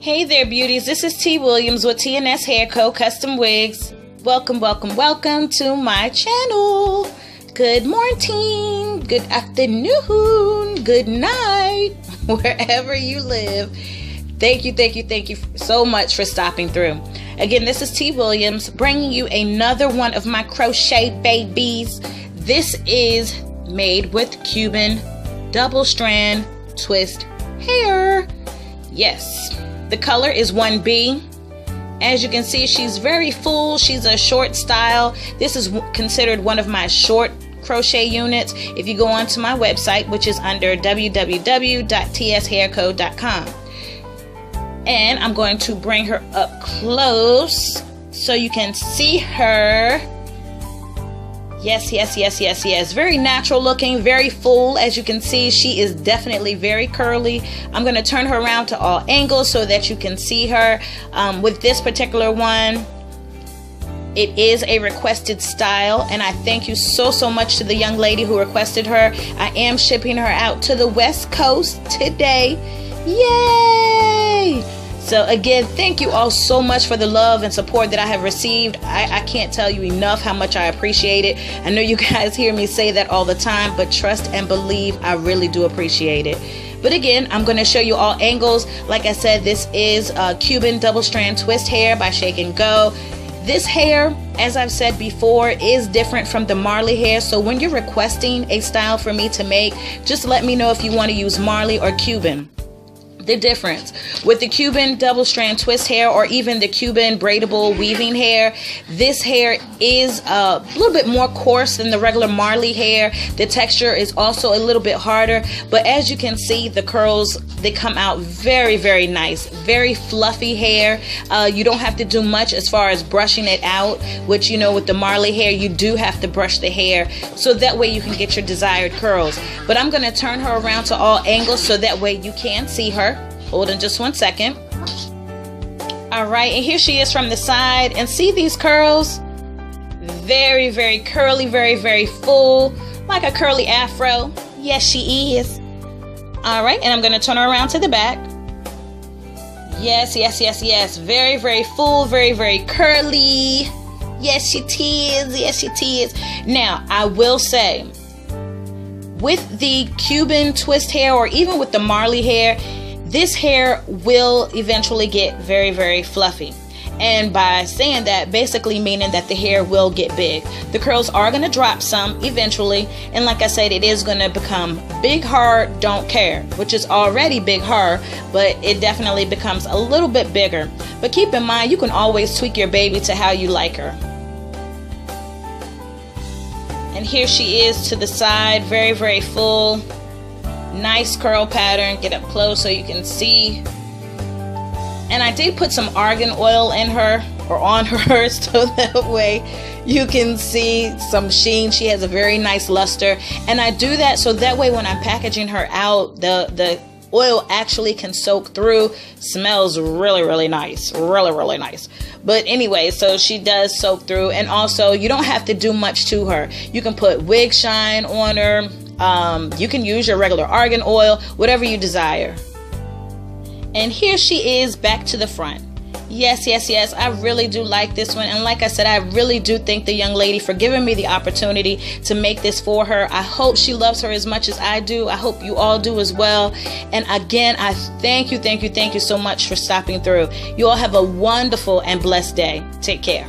Hey there, beauties. This is T. Williams with T&S Hair Co. Custom Wigs. Welcome, welcome, welcome to my channel. Good morning, good afternoon, good night, wherever you live. Thank you, thank you, thank you so much for stopping through. Again, this is T. Williams bringing you another one of my crochet babies. This is made with Cuban double strand twist hair. Yes, the color is 1B. As you can see, she's very full. She's a short style. This is considered one of my short crochet units. If you go onto my website, which is under www.tshairco.com. And I'm going to bring her up close so you can see her Yes, yes, yes, yes, yes. Very natural looking, very full. As you can see, she is definitely very curly. I'm going to turn her around to all angles so that you can see her. Um, with this particular one, it is a requested style, and I thank you so, so much to the young lady who requested her. I am shipping her out to the West Coast today. Yay! So, again, thank you all so much for the love and support that I have received. I, I, can't tell you enough how much I appreciate it. I know you guys hear me say that all the time, but trust and believe I really do appreciate it. But again, I'm going to show you all angles. Like I said, this is uh, Cuban double strand twist hair by Shake-N-Go. This hair, as I've said before, is different from the Marley hair. So when you're requesting a style for me to make, just let me know if you want to use Marley or Cuban the difference with the Cuban double strand twist hair or even the Cuban braidable weaving hair. This hair is a little bit more coarse than the regular Marley hair. The texture is also a little bit harder, but as you can see, the curls they come out very, very nice, very fluffy hair. Uh, you don't have to do much as far as brushing it out, which you know with the Marley hair, you do have to brush the hair so that way you can get your desired curls. But I'm going to turn her around to all angles so that way you can see her. Hold on just one second. All right, and here she is from the side. And see these curls? Very, very curly, very, very full, like a curly afro. Yes, she is. All right, and I'm to turn her around to the back. Yes, yes, yes, yes. Very, very full, very, very curly. Yes, she is. Yes, she is. Now, I will say, with the Cuban twist hair or even with the Marley hair, this hair will eventually get very, very fluffy. And by saying that, basically meaning that the hair will get big. The curls are going to drop some eventually. And like I said, it is going to become big, hard, don't care, which is already big, hard, but it definitely becomes a little bit bigger. But keep in mind, you can always tweak your baby to how you like her. And here she is to the side, very, very full. Nice curl pattern. Get up close so you can see and I did put some argan oil in her or on her so that way you can see some sheen. She has a very nice luster. And I do that so that way when I'm packaging her out, the, the oil actually can soak through. Smells really, really nice. Really, really nice. But anyway, so she does soak through. And also, you don't have to do much to her. You can put wig shine on her. Um, you can use your regular argan oil, whatever you desire. And here she is back to the front. Yes, yes, yes. I really do like this one. And like I said, I really do thank the young lady for giving me the opportunity to make this for her. I hope she loves her as much as I do. I hope you all do as well. And again, I thank you, thank you, thank you so much for stopping through. You all have a wonderful and blessed day. Take care.